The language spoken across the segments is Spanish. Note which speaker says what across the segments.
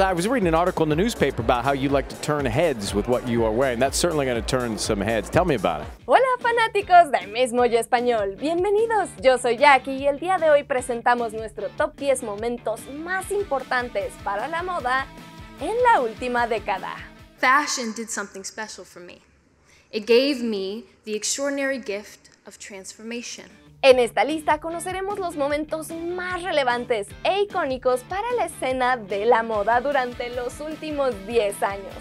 Speaker 1: I was reading an article in the newspaper about how you like to turn heads with what you are wearing. That's certainly going to turn some heads. Tell me about it.
Speaker 2: Hola fanáticos de Mismo y Español, bienvenidos. Yo soy Jackie y el día de hoy presentamos nuestro top 10 momentos más importantes para la moda en la última década.
Speaker 3: Fashion did something special for me. It gave me the extraordinary gift of transformation.
Speaker 2: En esta lista conoceremos los momentos más relevantes e icónicos para la escena de la moda durante los últimos 10 años.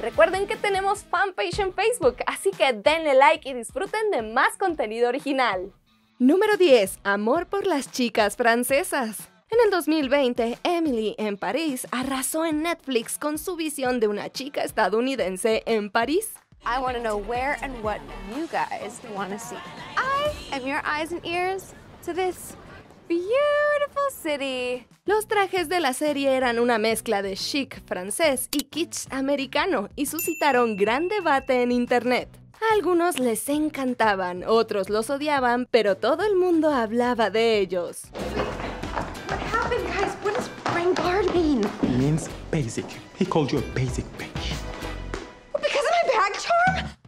Speaker 2: Recuerden que tenemos fanpage en Facebook, así que denle like y disfruten de más contenido original. Número 10. Amor por las chicas francesas. En el 2020, Emily en París arrasó en Netflix con su visión de una chica estadounidense en París.
Speaker 4: I want to know where and what you guys want to see. I am your eyes and ears to this beautiful city.
Speaker 2: Los trajes de la serie eran una mezcla de chic francés y kitsch americano y suscitaron gran debate en internet. A algunos les encantaban, otros los odiaban, pero todo el mundo hablaba de ellos.
Speaker 4: What happened, guys? What does guard mean?
Speaker 5: It means basic. He called you a basic bitch.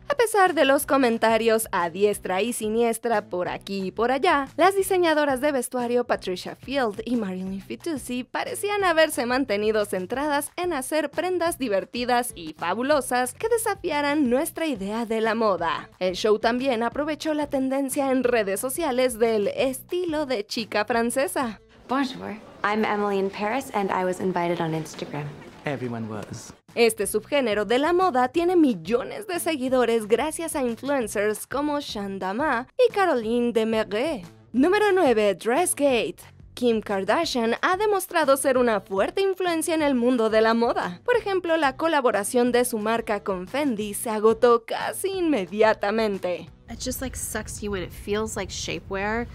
Speaker 2: A pesar de los comentarios a diestra y siniestra por aquí y por allá, las diseñadoras de vestuario Patricia Field y Marilyn Fitoussi parecían haberse mantenido centradas en hacer prendas divertidas y fabulosas que desafiaran nuestra idea de la moda. El show también aprovechó la tendencia en redes sociales del estilo de chica francesa.
Speaker 4: Bonjour. I'm Emily in Paris and I was invited on Instagram.
Speaker 5: Everyone was.
Speaker 2: Este subgénero de la moda tiene millones de seguidores gracias a influencers como Shandama y Caroline Demergue. Número 9. Dressgate. Kim Kardashian ha demostrado ser una fuerte influencia en el mundo de la moda. Por ejemplo, la colaboración de su marca con Fendi se agotó casi inmediatamente.
Speaker 6: It just like sucks you in. It feels like shapewear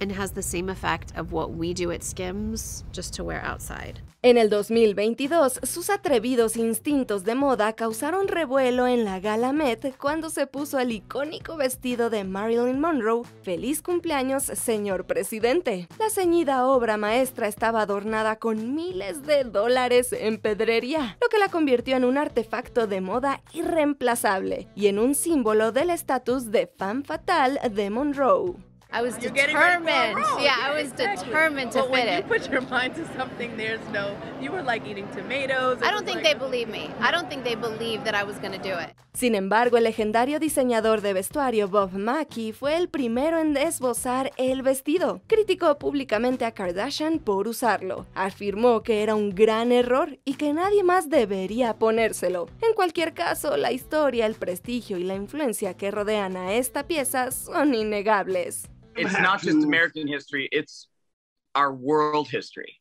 Speaker 6: and has the same effect of what we do at Skims just to wear outside.
Speaker 2: En el 2022, sus atrevidos instintos de moda causaron revuelo en la gala Met cuando se puso el icónico vestido de Marilyn Monroe, Feliz cumpleaños, señor presidente. La ceñida obra maestra estaba adornada con miles de dólares en pedrería, lo que la convirtió en un artefacto de moda irreemplazable y en un símbolo del estatus de fan fatal de Monroe.
Speaker 3: I was
Speaker 7: You're
Speaker 3: determined. Yeah, I was
Speaker 7: exactly.
Speaker 3: determined to
Speaker 7: but when
Speaker 3: fit
Speaker 7: you
Speaker 3: it.
Speaker 7: put your mind to something, there's no. You were like eating tomatoes. It
Speaker 3: I don't think
Speaker 7: like-
Speaker 3: they believe me. I don't think they believed that I was going to do it.
Speaker 2: Sin embargo, el legendario diseñador de vestuario Bob Mackie fue el primero en esbozar el vestido. Criticó públicamente a Kardashian por usarlo. Afirmó que era un gran error y que nadie más debería ponérselo. En cualquier caso, la historia, el prestigio y la influencia que rodean a esta pieza son innegables.
Speaker 8: It's not just American history, it's our world history.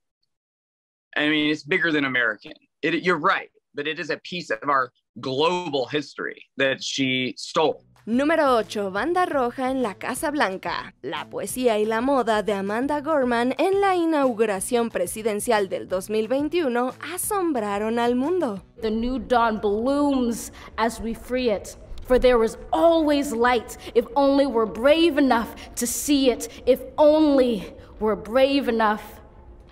Speaker 8: I mean, it's bigger than American. It, you're right, but it is a piece of our global history that she stole.
Speaker 2: Número 8. Banda Roja en la Casa Blanca. La poesía y la moda de Amanda Gorman en la inauguración presidencial del 2021 asombraron al mundo.
Speaker 9: The new dawn blooms as we free it. For there is always light if only we're brave enough to see it, if only we're brave enough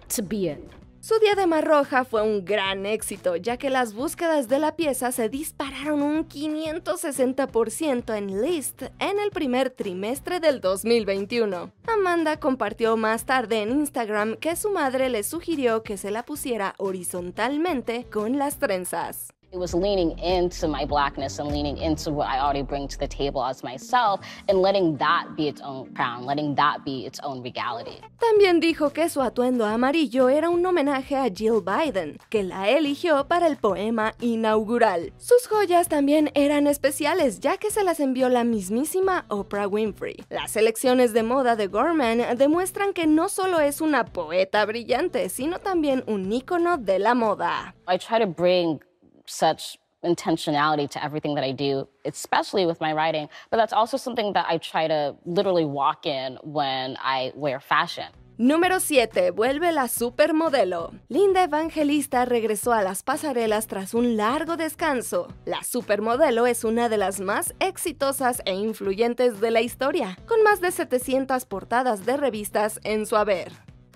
Speaker 9: to be it.
Speaker 2: Su diadema roja fue un gran éxito, ya que las búsquedas de la pieza se dispararon un 560% en List en el primer trimestre del 2021. Amanda compartió más tarde en Instagram que su madre le sugirió que se la pusiera horizontalmente con las trenzas.
Speaker 10: It was leaning into my blackness and leaning into what I already bring to the table as myself and letting that be its own crown, letting that be its own regality.
Speaker 2: También dijo que su atuendo amarillo era un homenaje a Jill Biden, que la eligió para el poema inaugural. Sus joyas también eran especiales, ya que se las envió la mismísima Oprah Winfrey. Las selecciones de moda de Gorman demuestran que no solo es una poeta brillante, sino también un ícono de la moda.
Speaker 10: I try to bring such intentionality to everything that I do, especially with my writing, but that's also something that I try to literally walk in when I wear fashion.
Speaker 2: Número 7. Vuelve la supermodelo. Linda Evangelista regresó a las pasarelas tras un largo descanso. La supermodelo es una de las más exitosas e influyentes de la historia, con más de 700 portadas de revistas en su haber.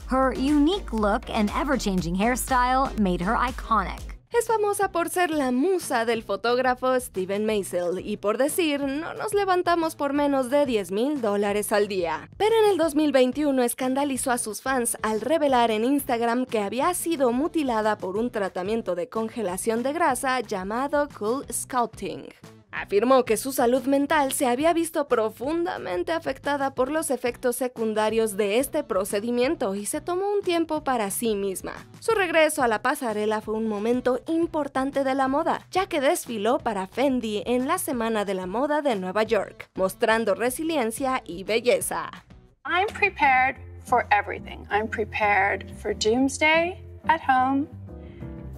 Speaker 11: Her unique look and ever-changing hairstyle made her iconic.
Speaker 2: Es famosa por ser la musa del fotógrafo Steven Meisel y por decir no nos levantamos por menos de 10 mil dólares al día. Pero en el 2021 escandalizó a sus fans al revelar en Instagram que había sido mutilada por un tratamiento de congelación de grasa llamado Cool Sculpting. Afirmó que su salud mental se había visto profundamente afectada por los efectos secundarios de este procedimiento y se tomó un tiempo para sí misma. Su regreso a la pasarela fue un momento importante de la moda, ya que desfiló para Fendi en la Semana de la Moda de Nueva York, mostrando resiliencia y belleza.
Speaker 12: I'm prepared for everything. I'm prepared for doomsday at home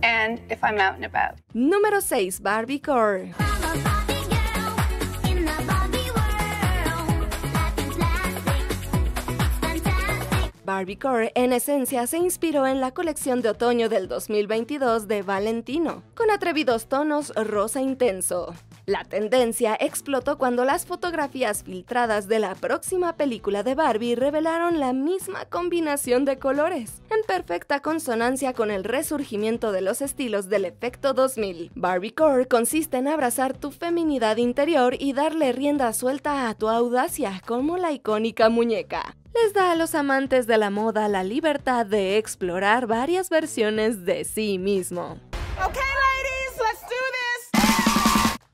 Speaker 12: and if I'm out and about.
Speaker 2: Número 6. Barbie Core. Barbie Core en esencia se inspiró en la colección de otoño del 2022 de Valentino, con atrevidos tonos rosa intenso. La tendencia explotó cuando las fotografías filtradas de la próxima película de Barbie revelaron la misma combinación de colores, en perfecta consonancia con el resurgimiento de los estilos del efecto 2000. Barbie Core consiste en abrazar tu feminidad interior y darle rienda suelta a tu audacia como la icónica muñeca les da a los amantes de la moda la libertad de explorar varias versiones de sí mismo.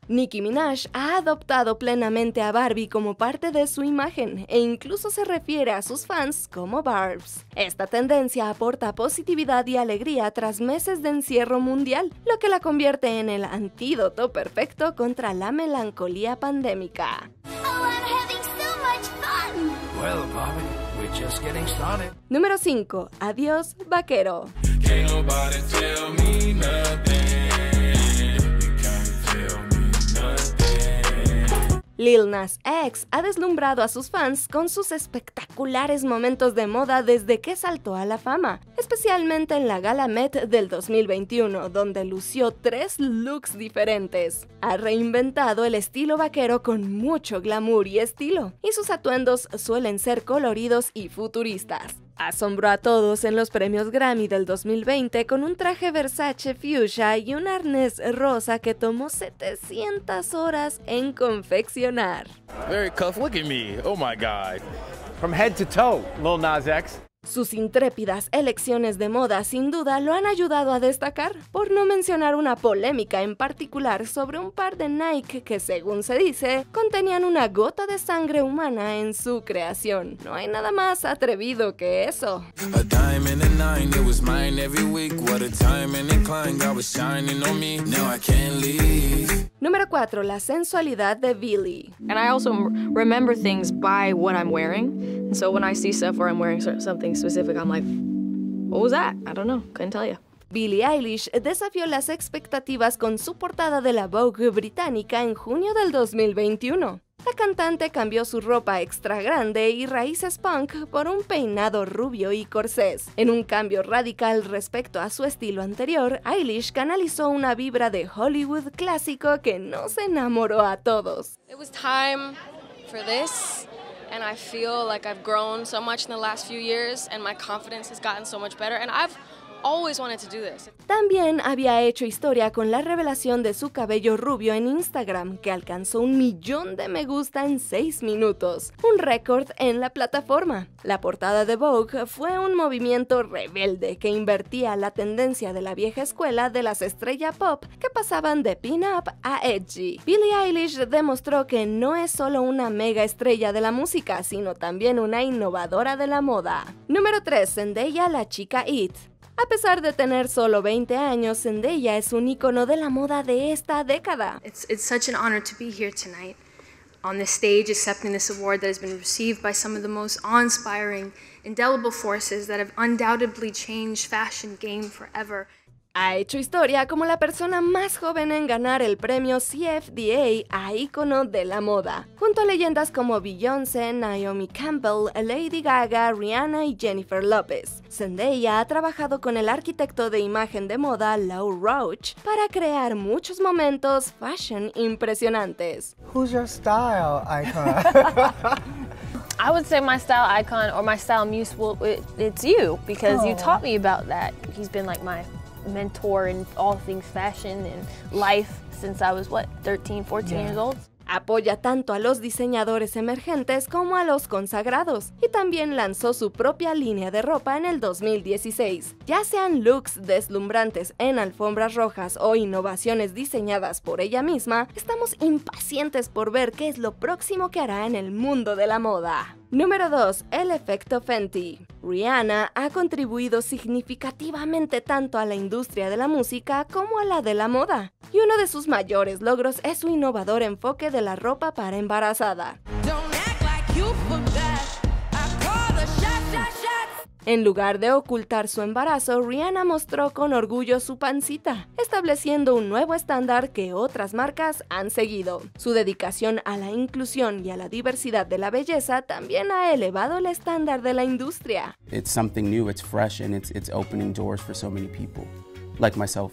Speaker 2: Nicki Minaj ha adoptado plenamente a Barbie como parte de su imagen e incluso se refiere a sus fans como Barbs. Esta tendencia aporta positividad y alegría tras meses de encierro mundial, lo que la convierte en el antídoto perfecto contra la melancolía pandémica. Número 5. Adiós, vaquero. Lil Nas X ha deslumbrado a sus fans con sus espectaculares momentos de moda desde que saltó a la fama, especialmente en la Gala Met del 2021, donde lució tres looks diferentes. Ha reinventado el estilo vaquero con mucho glamour y estilo, y sus atuendos suelen ser coloridos y futuristas. Asombró a todos en los premios Grammy del 2020 con un traje Versace fuchsia y un arnés rosa que tomó 700 horas en confeccionar.
Speaker 1: Very cuff. Look at me. Oh my God. From head to toe, Lil Nas X.
Speaker 2: Sus intrépidas elecciones de moda sin duda lo han ayudado a destacar, por no mencionar una polémica en particular sobre un par de Nike que según se dice contenían una gota de sangre humana en su creación. No hay nada más atrevido que eso. Número 4. La sensualidad de Billy.
Speaker 13: And I also remember things by what I'm wearing. So when I see stuff where I'm wearing something specific, I'm like, what was that? I don't know, couldn't tell you.
Speaker 2: Billie Eilish desafió las expectativas con su portada de la Vogue británica en junio del 2021. La cantante cambió su ropa extra grande y raíces punk por un peinado rubio y corsés. En un cambio radical respecto a su estilo anterior, Eilish canalizó una vibra de Hollywood clásico que nos enamoró a todos.
Speaker 14: It was time for this. And I feel like I've grown so much in the last few years and my confidence has gotten so much better. And I've
Speaker 2: También había hecho historia con la revelación de su cabello rubio en Instagram, que alcanzó un millón de me gusta en 6 minutos, un récord en la plataforma. La portada de Vogue fue un movimiento rebelde que invertía la tendencia de la vieja escuela de las estrellas pop que pasaban de pin-up a edgy. Billie Eilish demostró que no es solo una mega estrella de la música, sino también una innovadora de la moda. Número 3. Zendaya, la chica It. A pesar de tener solo 20 años, Zendaya es un icono de la moda de esta década.
Speaker 3: It's, it's such an honor to be here tonight on the stage accepting this award that has been received by some of the most awe-inspiring, indelible forces that have undoubtedly changed fashion game forever.
Speaker 2: Ha hecho historia como la persona más joven en ganar el premio CFDA a ícono de la moda, junto a leyendas como Beyoncé, Naomi Campbell, Lady Gaga, Rihanna y Jennifer Lopez. Zendaya ha trabajado con el arquitecto de imagen de moda Lou Roach para crear muchos momentos fashion impresionantes.
Speaker 15: Who's your style icon? I would say my style icon or my style muse, well, it, it's you because you
Speaker 16: Aw.
Speaker 15: taught me about that. He's been like my mentor in all things fashion and life since I was, what, 13, 14
Speaker 2: Yeah.
Speaker 15: years old?
Speaker 2: Apoya tanto a los diseñadores emergentes como a los consagrados y también lanzó su propia línea de ropa en el 2016. Ya sean looks deslumbrantes en alfombras rojas o innovaciones diseñadas por ella misma, estamos impacientes por ver qué es lo próximo que hará en el mundo de la moda. Número 2. El efecto Fenty. Rihanna ha contribuido significativamente tanto a la industria de la música como a la de la moda, y uno de sus mayores logros es su innovador enfoque de la ropa para embarazada. En lugar de ocultar su embarazo, Rihanna mostró con orgullo su pancita, estableciendo un nuevo estándar que otras marcas han seguido. Su dedicación a la inclusión y a la diversidad de la belleza también ha elevado el estándar de la industria.
Speaker 17: It's something new, it's fresh, and it's, it's opening doors for so many people, like myself,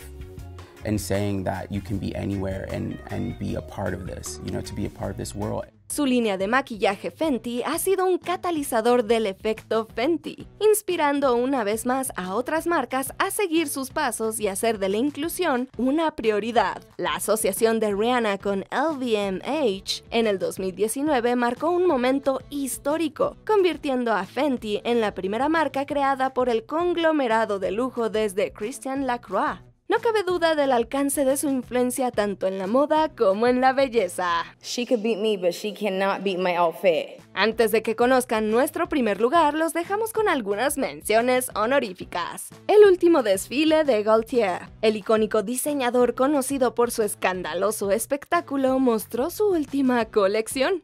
Speaker 17: and saying that you can be anywhere and, and be a part of this, you know, to be a part of this world.
Speaker 2: Su línea de maquillaje Fenty ha sido un catalizador del efecto Fenty, inspirando una vez más a otras marcas a seguir sus pasos y hacer de la inclusión una prioridad. La asociación de Rihanna con LVMH en el 2019 marcó un momento histórico, convirtiendo a Fenty en la primera marca creada por el conglomerado de lujo desde Christian Lacroix. No cabe duda del alcance de su influencia tanto en la moda como en la belleza.
Speaker 18: She could beat me, but she cannot beat my outfit.
Speaker 2: Antes de que conozcan nuestro primer lugar, los dejamos con algunas menciones honoríficas. El último desfile de Gaultier. El icónico diseñador conocido por su escandaloso espectáculo mostró su última colección.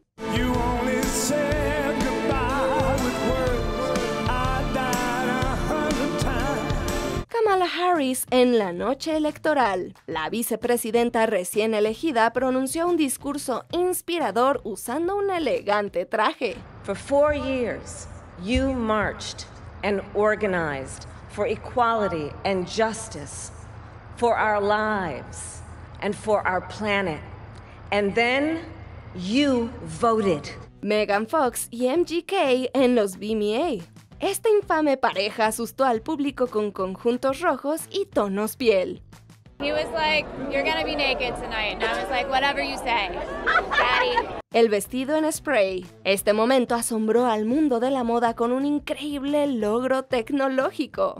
Speaker 2: Kamala Harris en la noche electoral. La vicepresidenta recién elegida pronunció un discurso inspirador usando un elegante traje.
Speaker 19: For four years, you marched and organized for equality and justice, for our lives and for our planet. And then you voted.
Speaker 2: Megan Fox y MGK en los BMA. Esta infame pareja asustó al público con conjuntos rojos y tonos piel. El vestido en spray. Este momento asombró al mundo de la moda con un increíble logro tecnológico.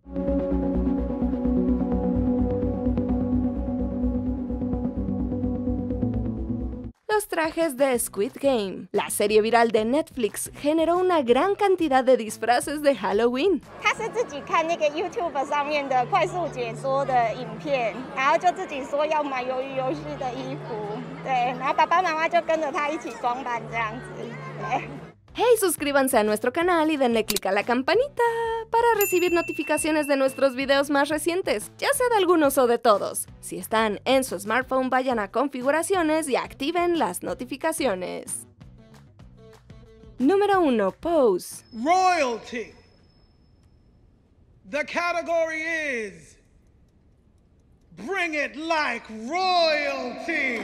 Speaker 2: los trajes de Squid Game. La serie viral de Netflix generó una gran cantidad de disfraces de Halloween. Hey, suscríbanse a nuestro canal y denle click a la campanita para recibir notificaciones de nuestros videos más recientes, ya sea de algunos o de todos. Si están en su smartphone, vayan a configuraciones y activen las notificaciones. Número 1. Pose.
Speaker 20: Royalty. The category is Bring It Like Royalty.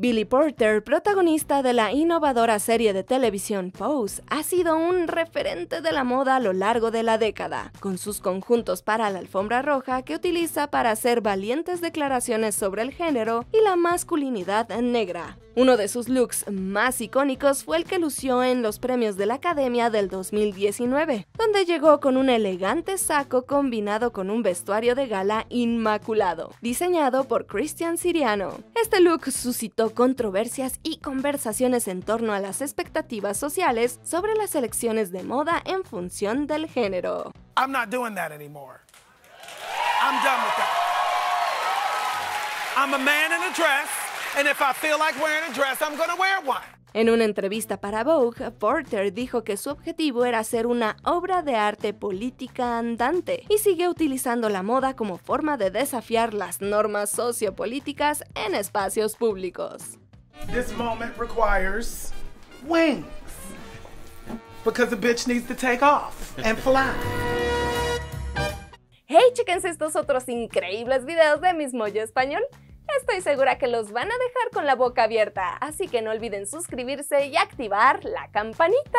Speaker 2: Billy Porter, protagonista de la innovadora serie de televisión Pose, ha sido un referente de la moda a lo largo de la década, con sus conjuntos para la alfombra roja que utiliza para hacer valientes declaraciones sobre el género y la masculinidad negra. Uno de sus looks más icónicos fue el que lució en los premios de la Academia del 2019, donde llegó con un elegante saco combinado con un vestuario de gala inmaculado, diseñado por Christian Siriano. Este look suscitó controversias y conversaciones en torno a las expectativas sociales sobre las elecciones de moda en función del género.
Speaker 20: I'm not doing that anymore. I'm done with that. I'm a man in a dress, and if I feel like wearing a dress, I'm gonna wear one.
Speaker 2: En una entrevista para Vogue, Porter dijo que su objetivo era ser una obra de arte política andante y sigue utilizando la moda como forma de desafiar las normas sociopolíticas en espacios públicos.
Speaker 20: This moment requires wings. Because a bitch needs to take off and fly.
Speaker 2: Hey, chéquense estos otros increíbles videos de Miss Moyo Español. Estoy segura que los van a dejar con la boca abierta, así que no olviden suscribirse y activar la campanita.